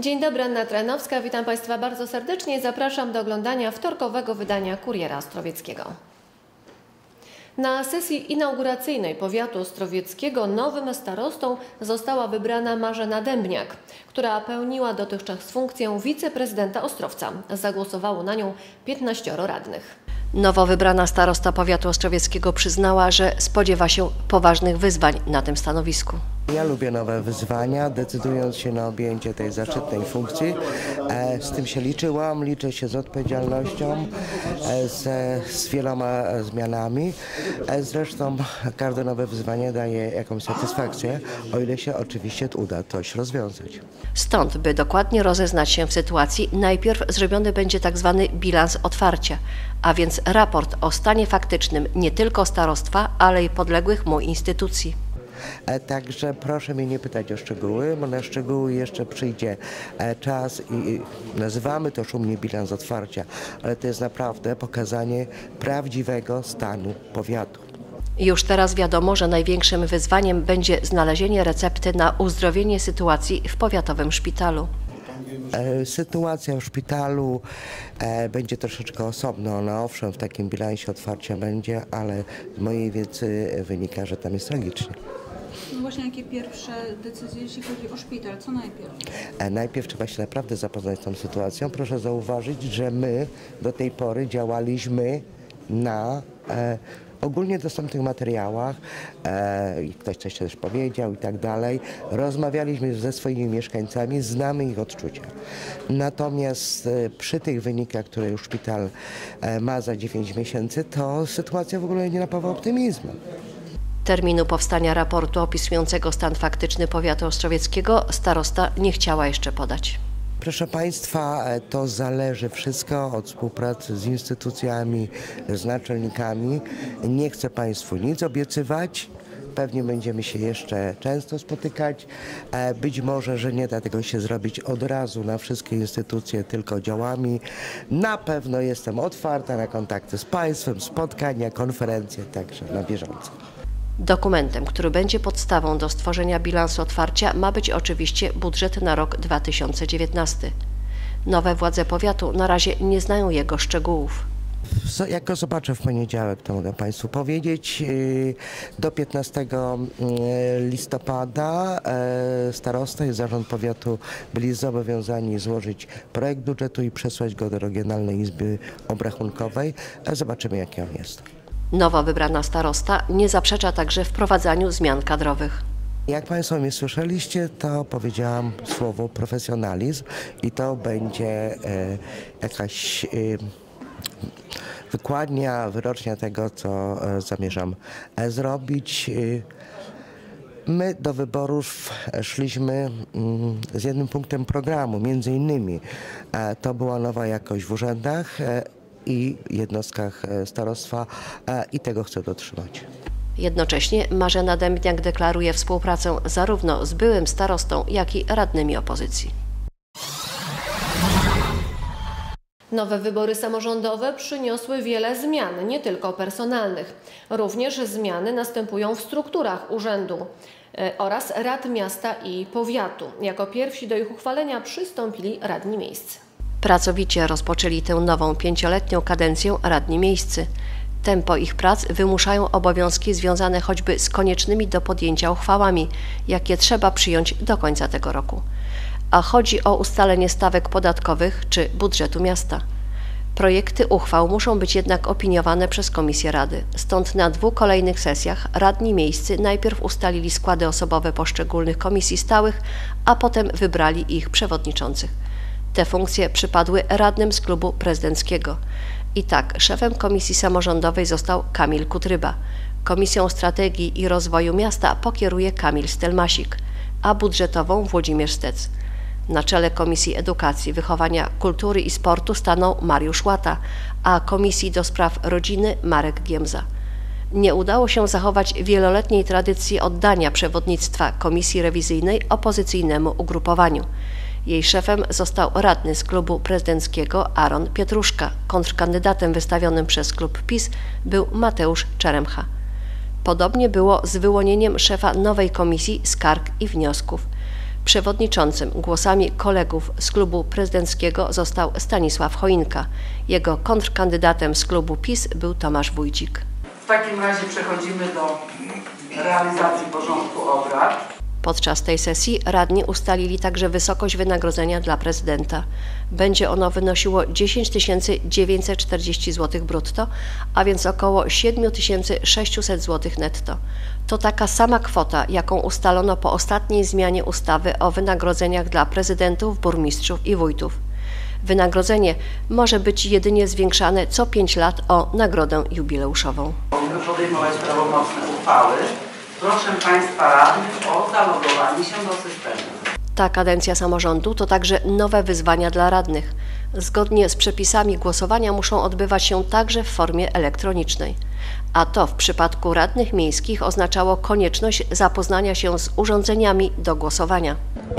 Dzień dobry, Anna Trenowska. Witam Państwa bardzo serdecznie zapraszam do oglądania wtorkowego wydania Kuriera Ostrowieckiego. Na sesji inauguracyjnej powiatu ostrowieckiego nowym starostą została wybrana Marzena Dębniak, która pełniła dotychczas funkcję wiceprezydenta Ostrowca. Zagłosowało na nią 15 radnych. Nowo wybrana starosta powiatu ostrowieckiego przyznała, że spodziewa się poważnych wyzwań na tym stanowisku. Ja lubię nowe wyzwania, decydując się na objęcie tej zaszczytnej funkcji. E, Z tym się liczyłam, liczę się z odpowiedzialnością, e, z, z wieloma e, zmianami. E, Zresztą każde nowe wyzwanie daje jakąś satysfakcję, o ile się oczywiście uda coś rozwiązać. Stąd, by dokładnie rozeznać się w sytuacji, najpierw zrobiony będzie tak zwany bilans otwarcia, a więc raport o stanie faktycznym nie tylko starostwa, ale i podległych mu instytucji. E, Także proszę mnie nie pytać o szczegóły, bo na szczegóły jeszcze przyjdzie e, czas i nazywamy to szumnie bilans otwarcia, ale to jest naprawdę pokazanie prawdziwego stanu powiatu. Już teraz wiadomo, że największym wyzwaniem będzie znalezienie recepty na uzdrowienie sytuacji w powiatowym szpitalu. E, Sytuacja w szpitalu będzie troszeczkę osobna. Ona owszem w takim bilansie otwarcia będzie, ale z mojej wiedzy wynika, że tam jest tragicznie. No właśnie, jakie pierwsze decyzje, jeśli chodzi o szpital? Co najpierw? E, Najpierw trzeba się naprawdę zapoznać z tą sytuacją. Proszę zauważyć, że my do tej pory działaliśmy na e, ogólnie dostępnych materiałach e, ktoś coś też powiedział i tak dalej. Rozmawialiśmy ze swoimi mieszkańcami, znamy ich odczucia. Natomiast e, przy tych wynikach, które już szpital e, ma za 9 miesięcy, to sytuacja w ogóle nie napawa optymizmem. Terminu powstania raportu opisującego stan faktyczny powiatu ostrowieckiego starosta nie chciała jeszcze podać. Proszę Państwa, e, to zależy wszystko od współpracy z instytucjami, z naczelnikami. Nie chcę Państwu nic obiecywać. Pewnie będziemy się jeszcze często spotykać. E, Być może, że nie da tego się zrobić od razu na wszystkie instytucje, tylko działami. Na pewno jestem otwarta na kontakty z Państwem, spotkania, konferencje, także na bieżąco. Dokumentem, który będzie podstawą do stworzenia bilansu otwarcia, ma być oczywiście budżet na rok 2019. Nowe władze powiatu na razie nie znają jego szczegółów. Jak go zobaczę w poniedziałek, to mogę Państwu powiedzieć. Yy, Do 15 yy, listopada e, starosta i zarząd powiatu byli zobowiązani złożyć projekt budżetu i przesłać go do Regionalnej Izby Obrachunkowej. E, Zobaczymy, jaki on jest. Nowo wybrana starosta nie zaprzecza także wprowadzaniu zmian kadrowych. Jak Państwo mnie słyszeliście, to powiedziałam słowo profesjonalizm i to będzie e, jakaś e, wykładnia, wyrocznia tego, co e, zamierzam e, zrobić. E, My do wyborów szliśmy mm, z jednym punktem programu, między innymi e, to była nowa jakość w urzędach i jednostkach e, starostwa e, i tego chcę dotrzymać. Jednocześnie Marzena Dębniak deklaruje współpracę zarówno z byłym starostą, jak i radnymi opozycji. Nowe wybory samorządowe przyniosły wiele zmian, nie tylko personalnych. Również zmiany następują w strukturach urzędu e, oraz rad miasta i powiatu. Jako pierwsi do ich uchwalenia przystąpili radni miejscy. Pracowicie rozpoczęli tę nową pięcioletnią kadencję radni miejscy. Tempo ich prac wymuszają obowiązki związane choćby z koniecznymi do podjęcia uchwałami, jakie trzeba przyjąć do końca tego roku. A chodzi o ustalenie stawek podatkowych czy budżetu miasta. Projekty uchwał muszą być jednak opiniowane przez Komisję Rady. Stąd na dwóch kolejnych sesjach radni miejscy najpierw ustalili składy osobowe poszczególnych komisji stałych, a potem wybrali ich przewodniczących. Te funkcje przypadły radnym z klubu prezydenckiego. I tak szefem Komisji Samorządowej został Kamil Kutryba. Komisją Strategii i Rozwoju Miasta pokieruje Kamil Stelmasik, a budżetową Włodzimierz Stec. Na czele Komisji Edukacji, Wychowania, Kultury i Sportu stanął Mariusz Łata, a Komisji do Spraw Rodziny Marek Giemza. Nie udało się zachować wieloletniej tradycji oddania przewodnictwa Komisji Rewizyjnej opozycyjnemu ugrupowaniu. Jej szefem został radny z klubu prezydenckiego Aaron Pietruszka. Kontrkandydatem wystawionym przez klub PiS był Mateusz Czeremcha. Podobnie było z wyłonieniem szefa nowej komisji skarg i wniosków. Przewodniczącym głosami kolegów z klubu prezydenckiego został Stanisław Choinka. Jego kontrkandydatem z klubu PiS był Tomasz Wójcik. W takim razie przechodzimy do realizacji porządku obrad. Podczas tej sesji radni ustalili także wysokość wynagrodzenia dla prezydenta. Będzie ono wynosiło 10 940 zł brutto, a więc około 7 600 zł netto. To taka sama kwota, jaką ustalono po ostatniej zmianie ustawy o wynagrodzeniach dla prezydentów, burmistrzów i wójtów. Wynagrodzenie może być jedynie zwiększane co 5 lat o nagrodę jubileuszową. Powinny podejmować prawomocne uchwały. Proszę Państwa radnych o zalogowanie się do systemu. Ta kadencja samorządu to także nowe wyzwania dla radnych. Zgodnie z przepisami głosowania muszą odbywać się także w formie elektronicznej. A to w przypadku radnych miejskich oznaczało konieczność zapoznania się z urządzeniami do głosowania.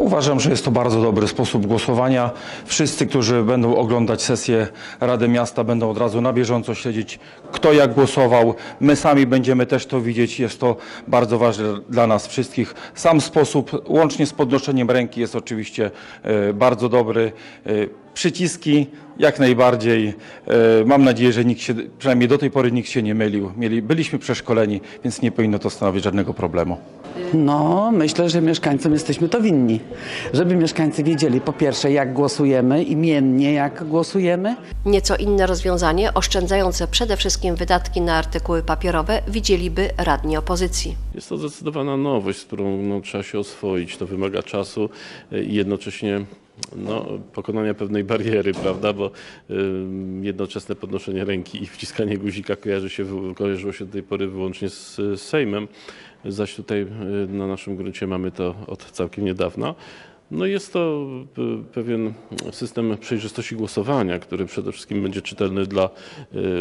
Uważam, że jest to bardzo dobry sposób głosowania. Wszyscy, którzy będą oglądać sesję Rady Miasta, będą od razu na bieżąco śledzić, kto jak głosował. My sami będziemy też to widzieć. Jest to bardzo ważne dla nas wszystkich. Sam sposób, łącznie z podnoszeniem ręki, jest oczywiście e, bardzo dobry. E, Przyciski jak najbardziej. E, Mam nadzieję, że nikt się, przynajmniej do tej pory nikt się nie mylił. Mieli, byliśmy przeszkoleni, więc nie powinno to stanowić żadnego problemu. No, myślę, że mieszkańcom jesteśmy to winni. Żeby mieszkańcy wiedzieli po pierwsze, jak głosujemy, imiennie jak głosujemy, Nieco inne rozwiązanie, oszczędzające przede wszystkim wydatki na artykuły papierowe, widzieliby radni opozycji. Jest to zdecydowana nowość, z którą no, trzeba się oswoić. To wymaga czasu i jednocześnie no, pokonania pewnej bariery, prawda? Bo jednoczesne podnoszenie ręki i wciskanie guzika kojarzy się, kojarzyło się do tej pory wyłącznie z, z Sejmem, zaś tutaj y, na naszym gruncie mamy to od całkiem niedawna. No jest to y, pewien system przejrzystości głosowania, który przede wszystkim będzie czytelny dla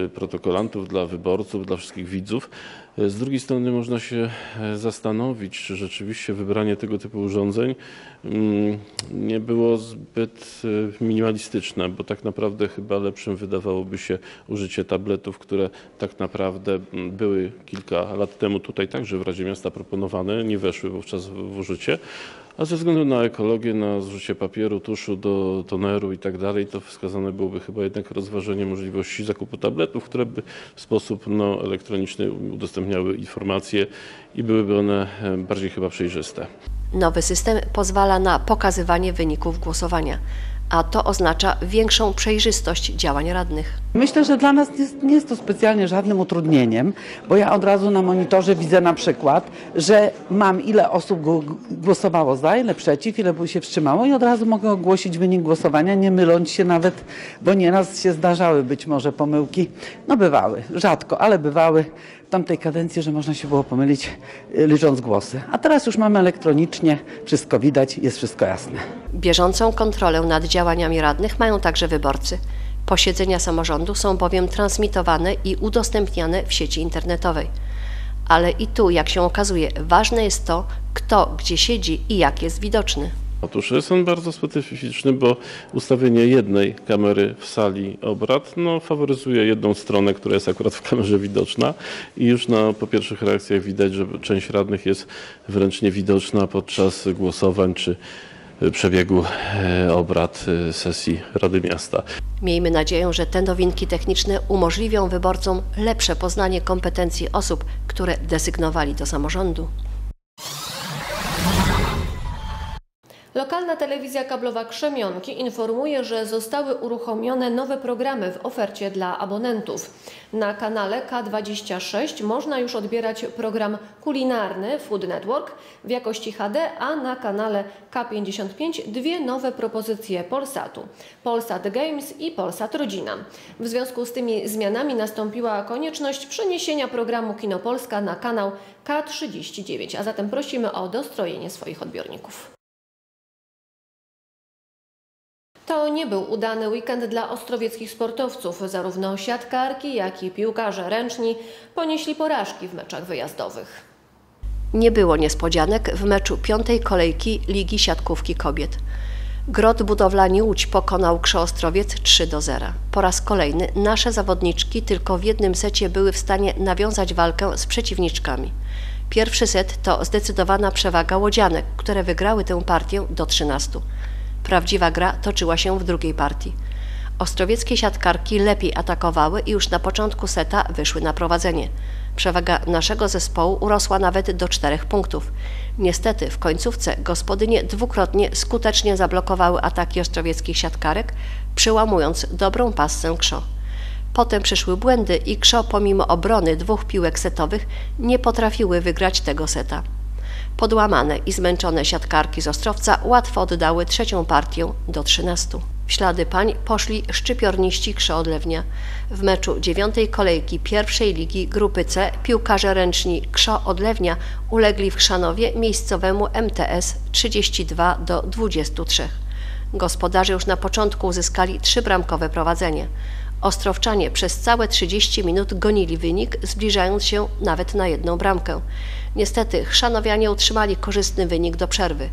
y, protokolantów, dla wyborców, dla wszystkich widzów. Z drugiej strony można się e, zastanowić, czy rzeczywiście wybranie tego typu urządzeń mm, nie było zbyt y, minimalistyczne, bo tak naprawdę chyba lepszym wydawałoby się użycie tabletów, które tak naprawdę mm, były kilka lat temu tutaj także w Radzie Miasta proponowane, nie weszły wówczas w użycie. A ze względu na ekologię, na zużycie papieru, tuszu do toneru i tak dalej, to wskazane byłoby chyba jednak rozważenie możliwości zakupu tabletów, które by w sposób no, elektroniczny udostępniały informacje i byłyby one bardziej chyba przejrzyste. Nowy system pozwala na pokazywanie wyników głosowania, a to oznacza większą przejrzystość działań radnych. Myślę, że dla nas nie jest, nie jest to specjalnie żadnym utrudnieniem, bo ja od razu na monitorze widzę na przykład, że mam ile osób gł- głosowało za, ile przeciw, ile się wstrzymało i od razu mogę ogłosić wynik głosowania, nie myląc się nawet, bo nieraz się zdarzały być może pomyłki. No bywały, rzadko, ale bywały tamtej kadencji, że można się było pomylić y, licząc głosy. A teraz już mamy elektronicznie, wszystko widać, jest wszystko jasne. Bieżącą kontrolę nad działaniami radnych mają także wyborcy. Posiedzenia samorządu są bowiem transmitowane i udostępniane w sieci internetowej. Ale i tu, jak się okazuje, ważne jest to, kto gdzie siedzi i jak jest widoczny. Otóż jest on bardzo specyficzny, bo ustawienie jednej kamery w sali obrad no, faworyzuje jedną stronę, która jest akurat w kamerze widoczna i już na, po pierwszych reakcjach widać, że część radnych jest wręcz niewidoczna podczas głosowań czy przebiegu e, obrad e, sesji Rady Miasta. Miejmy nadzieję, że te nowinki techniczne umożliwią wyborcom lepsze poznanie kompetencji osób, które desygnowali do samorządu. Lokalna telewizja kablowa Krzemionki informuje, że zostały uruchomione nowe programy w ofercie dla abonentów. Na kanale K26 można już odbierać program kulinarny Food Network w jakości HD, a na kanale K55 dwie nowe propozycje Polsatu: Polsat Games i Polsat Rodzina. W związku z tymi zmianami nastąpiła konieczność przeniesienia programu Kino Polska na kanał K39, a zatem prosimy o dostrojenie swoich odbiorników. To nie był udany weekend dla ostrowieckich sportowców. Zarówno siatkarki, jak i piłkarze ręczni ponieśli porażki w meczach wyjazdowych. Nie było niespodzianek w meczu piątej kolejki Ligi Siatkówki Kobiet. Grot Budowlani Łódź pokonał Krzeostrowiec 3 do 0. Po raz kolejny nasze zawodniczki tylko w jednym secie były w stanie nawiązać walkę z przeciwniczkami. Pierwszy set to zdecydowana przewaga łodzianek, które wygrały tę partię do 13. Prawdziwa gra toczyła się w drugiej partii. Ostrowieckie siatkarki lepiej atakowały i już na początku seta wyszły na prowadzenie. Przewaga naszego zespołu urosła nawet do czterech punktów. Niestety w końcówce gospodynie dwukrotnie skutecznie zablokowały ataki ostrowieckich siatkarek, przyłamując dobrą passę Krzo. Potem przyszły błędy i Krzo pomimo obrony dwóch piłek setowych nie potrafiły wygrać tego seta. Podłamane i zmęczone siatkarki z Ostrowca łatwo oddały trzecią partię do 13. W ślady pań poszli szczypiorniści Krzo-Odlewnia. W meczu dziewiątej kolejki pierwszej ligi grupy C piłkarze ręczni Krzo-Odlewnia ulegli w Chrzanowie miejscowemu MTS 32 do 23. Gospodarze już na początku uzyskali trzybramkowe prowadzenie. Ostrowczanie przez całe 30 minut gonili wynik, zbliżając się nawet na jedną bramkę. Niestety chrzanowianie utrzymali korzystny wynik do przerwy.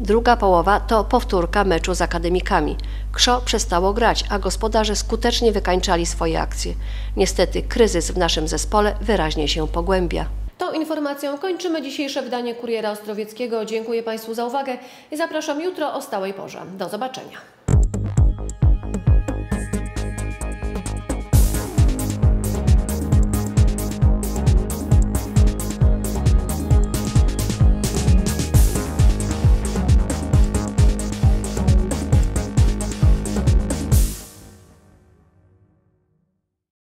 Druga połowa to powtórka meczu z akademikami. Krzo przestało grać, a gospodarze skutecznie wykańczali swoje akcje. Niestety kryzys w naszym zespole wyraźnie się pogłębia. Tą informacją kończymy dzisiejsze wydanie Kuriera Ostrowieckiego. Dziękuję Państwu za uwagę i zapraszam jutro o stałej porze. Do zobaczenia.